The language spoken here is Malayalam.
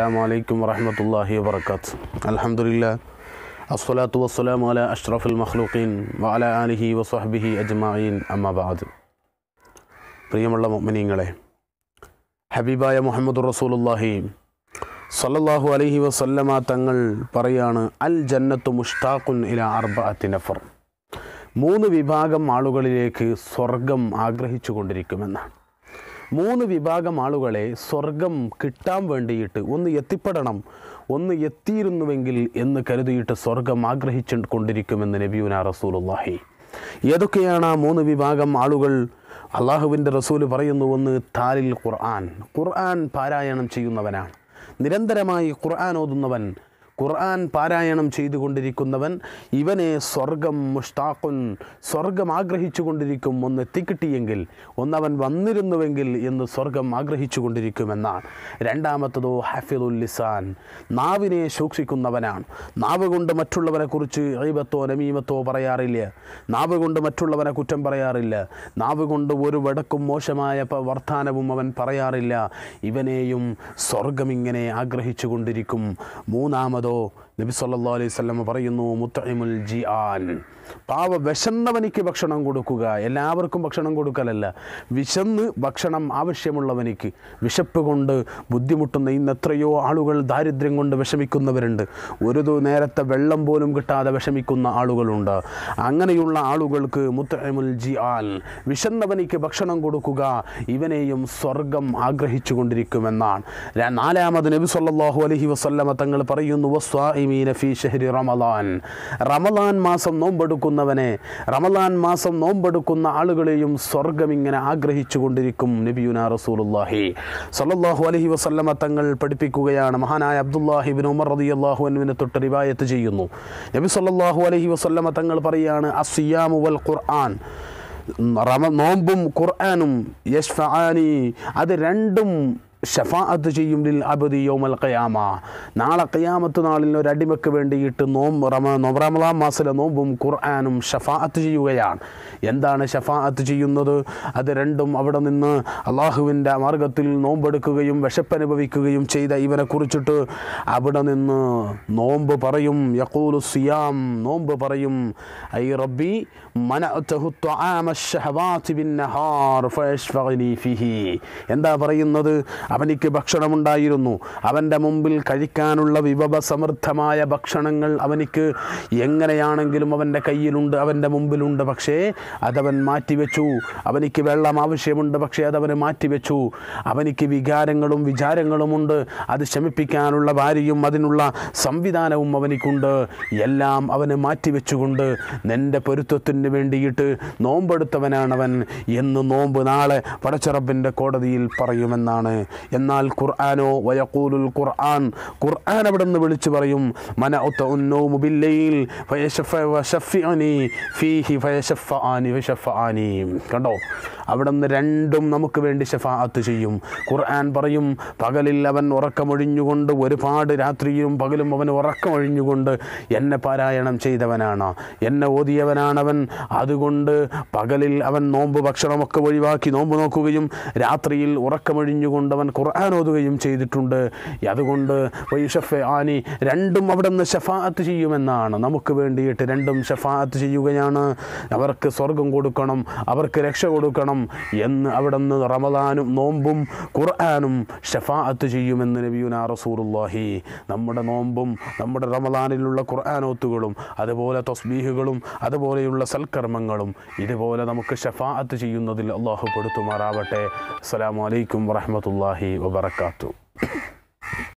അസ്സാമലൈക്കും വറഹമത്തല്ലാഹി വാബർക്കാത്ത് അലഹമുല്ല അസ്വലാത്തു വസ്സലാം അല അഷ്റഫുൽ മഖ്ലൂഖീൻ വഅല അലിഹി വസ്ഹബിഹി അജ്മായീൻ അമ്മബാദ് പ്രിയമുള്ള മുഅ്മിനീങ്ങളെ ഹബീബായ മുഹമ്മദ് റസൂലുള്ളാഹി സ്വല്ലല്ലാഹു അലൈഹി വസല്ലമ തങ്ങൾ പറയാണ് അൽ ജന്നത്തു മുഷ്താഖുൻ ഇലാ അർബഅത്തി നഫർ. മൂന്ന് വിഭാഗം ആളുകളിലേക്ക് സ്വർഗം ആഗ്രഹിച്ചു കൊണ്ടിരിക്കുമെന്നാണ് മൂന്ന് വിഭാഗം ആളുകളെ സ്വർഗം കിട്ടാൻ വേണ്ടിയിട്ട് ഒന്ന് എത്തിപ്പെടണം ഒന്ന് എത്തിയിരുന്നുവെങ്കിൽ എന്ന് കരുതിയിട്ട് സ്വർഗം ആഗ്രഹിച്ചു കൊണ്ടിരിക്കുമെന്ന് നബിയുന റസൂലുള്ളാഹി. ഏതൊക്കെയാണ് ആ മൂന്ന് വിഭാഗം ആളുകൾ? അള്ളാഹുവിന്റെ റസൂൽ പറയുന്നു ഒന്ന് താലിൽ ഖുർആൻ. ഖുർആൻ പാരായണം ചെയ്യുന്നവനാണ്. നിരന്തരമായി ഖുർആൻ ഓതുന്നവൻ ഖുർആൻ പാരായണം ചെയ്തുകൊണ്ടിരിക്കുന്നവൻ ഇവനെ സ്വർഗം മുഷ്താഖുൻ സ്വർഗം ആഗ്രഹിച്ചു കൊണ്ടിരിക്കും ഒന്ന് എത്തിക്കിട്ടിയെങ്കിൽ ഒന്നവൻ വന്നിരുന്നുവെങ്കിൽ എന്ന് സ്വർഗം ആഗ്രഹിച്ചു കൊണ്ടിരിക്കുമെന്നാണ് രണ്ടാമത്തതോ ഹഫിദുൽ ലിസാൻ നാവിനെ സൂക്ഷിക്കുന്നവനാണ്. നാവ് കൊണ്ട് മറ്റുള്ളവരെ കുറിച്ച് ഐബത്തോ നമീമത്തോ പറയാറില്ല. നാവ് കൊണ്ട് മറ്റുള്ളവരെ കുറ്റം പറയാറില്ല. നാവ് കൊണ്ട് ഒരു വടക്കും മോശമായ വർത്താനവും അവൻ പറയാറില്ല. ഇവനെയും സ്വർഗം ഇങ്ങനെ ആഗ്രഹിച്ചു കൊണ്ടിരിക്കും മൂന്നാമതോ cuando നബി സല്ലാ അലൈഹി വസല്ലം പറയുന്നു ജി ആൻ പാവ വിശന്നവനിക്ക് ഭക്ഷണം കൊടുക്കുക. എല്ലാവർക്കും ഭക്ഷണം കൊടുക്കലല്ല. വിശന്ന് ഭക്ഷണം ആവശ്യമുള്ളവനിക്ക് വിശപ്പ് കൊണ്ട് ബുദ്ധിമുട്ടുന്ന ഇന്ന് എത്രയോ ആളുകൾ ദാരിദ്ര്യം കൊണ്ട് വിഷമിക്കുന്നവരുണ്ട്. ഒരു നേരത്തെ വെള്ളം പോലും കിട്ടാതെ വിഷമിക്കുന്ന ആളുകളുണ്ട്. അങ്ങനെയുള്ള ആളുകൾക്ക് മുത്തഹിമുൽ ജി ആൻ വിശന്നവനിക്ക് ഭക്ഷണം കൊടുക്കുക ഇവനെയും സ്വർഗം ആഗ്രഹിച്ചു കൊണ്ടിരിക്കുമെന്നാണ് നാലാമത് നബി സല്ലാഹു അലഹി വസ്ല്ലമ തങ്ങൾ പറയുന്നു വസ്വാഇമീന ഫി ഷെഹരി റമലാൻ റമലാൻ മാസം നോമ്പെടുക്കുന്നവനെ റമലാൻ മാസം നോമ്പെടുക്കുന്ന ആളുകളെയും സ്വർഗം ഇങ്ങനെ ആഗ്രഹിച്ചു കൊണ്ടിരിക്കും നബിയുന റസൂലുള്ളാഹി. സല്ലല്ലാഹു അലൈഹി വസല്ലമ തങ്ങൾ പഠിപ്പിക്കുകയാണ്. മഹാനായ അബ്ദുല്ലാഹി ഇബ്നു ഉമർ റളിയല്ലാഹു അൻഹുവിനെ തൊട്ട് റിവായത്ത് ചെയ്യുന്നു. നബി സല്ലല്ലാഹു അലൈഹി വസല്ലമ തങ്ങൾ പറയുകയാണ് അസ്സിയാമു വൽ ഖുർആൻ. റമ നോമ്പും ഖുർആനും യഷ്ഫാനി അത് രണ്ടും ഷഫാഅത്ത് ചെയ്യും ലിൽ അബദി യൗമൽ ഖയാമ. നാളെ കയാമത്ത് നാളിൽ ഒരു അടിമക്ക് വേണ്ടിയിട്ട് നോമ്പ് റമ റമളാൻ മാസിലെ നോമ്പും ഖുർആാനും ഷഫാഅത്ത് ചെയ്യുകയാണ്. എന്താണ് ഷഫാഅത്ത് ചെയ്യുന്നത്? അത് രണ്ടും അവിടെ നിന്ന് അള്ളാഹുവിന്റെ മാർഗത്തിൽ നോമ്പെടുക്കുകയും വിശപ്പനുഭവിക്കുകയും ചെയ്ത ഇവനെ കുറിച്ചിട്ട് അവിടെ നിന്ന് നോമ്പ് പറയും. യക്കൂലു സിയാം നോമ്പ് പറയും. ഐ റബ്ബി എന്താ പറയുന്നത്? അവനിക്ക് ഭക്ഷണമുണ്ടായിരുന്നു. അവന്റെ മുമ്പിൽ കഴിക്കാനുള്ള വിഭവ സമൃദ്ധമായ ഭക്ഷണങ്ങൾ അവനിക്ക് എങ്ങനെയാണെങ്കിലും അവന്റെ കയ്യിലുണ്ട് അവന്റെ മുമ്പിലുണ്ട്. പക്ഷേ അതവൻ മാറ്റിവെച്ചു. അവനിക്ക് വെള്ളം ആവശ്യമുണ്ട് പക്ഷേ അതവന് മാറ്റിവെച്ചു. അവനിക്ക് വികാരങ്ങളും വിചാരങ്ങളുമുണ്ട് അത് ശമിപ്പിക്കാനുള്ള ഭാര്യയും അതിനുള്ള സംവിധാനവും അവനിക്കുണ്ട്. എല്ലാം അവന് മാറ്റിവെച്ചുകൊണ്ട് നിന്റെ പൊരുത്തത്തിന് വേണ്ടിയിട്ട് നോമ്പെടുത്തവനാണവൻ എന്ന് നോമ്പ് നാളെ പടച്ചറബിന്റെ കോടതിയിൽ പറയുമെന്നാണ് എന്നാൽ ഖുർആാനോ വയക്കൂലുൽ ഖുർആൻ ഖുർആൻ അവിടെ നിന്ന് വിളിച്ചു പറയും മന കണ്ടോ? അവിടെ നിന്ന് രണ്ടും നമുക്ക് വേണ്ടി ഷഫാഅത്ത് ചെയ്യും. ഖുർആൻ പറയും പകലിൽ അവൻ ഉറക്കമൊഴിഞ്ഞുകൊണ്ട് ഒരുപാട് രാത്രിയും പകലും അവൻ ഉറക്കമൊഴിഞ്ഞുകൊണ്ട് എന്നെ പാരായണം ചെയ്തവനാണ്. എന്നെ ഓതിയവനാണവൻ. അതുകൊണ്ട് പകലിൽ അവൻ നോമ്പ് ഭക്ഷണമൊക്കെ ഒഴിവാക്കി നോമ്പ് നോക്കുകയും രാത്രിയിൽ ഉറക്കമൊഴിഞ്ഞുകൊണ്ട് അവൻ ഖുർആൻ ഓതുകയും ചെയ്തിട്ടുണ്ട്. അതുകൊണ്ട് വൈഷഫ് ആനി രണ്ടും അവിടെ നിന്ന് ഷഫാഅത്ത് ചെയ്യുമെന്നാണ്. നമുക്ക് വേണ്ടിയിട്ട് രണ്ടും ഷഫാഅത്ത് ചെയ്യുകയാണ്. അവർക്ക് സ്വർഗം കൊടുക്കണം അവർക്ക് രക്ഷ കൊടുക്കണം എന്ന് അവിടെ നിന്ന് റമദാനും നോമ്പും ഖുർആാനും ഷഫാഅത്ത് ചെയ്യുമെന്ന് നബിയുന റസൂറുല്ലാഹി നമ്മുടെ നോമ്പും നമ്മുടെ റമദാനിലുള്ള ഖുർആാനോത്തുകളും അതുപോലെ തസ്ബീഹുകളും അതുപോലെയുള്ള സൽക്കർമ്മങ്ങളും ഇതുപോലെ നമുക്ക് ഷഫാഅത്ത് ചെയ്യുന്നതിൽ അള്ളാഹു പെടുത്തുമാറാവട്ടെ അസ്സലാമു അലൈക്കും വറഹമത്തല്ലാഹി വബർക്കാത്തു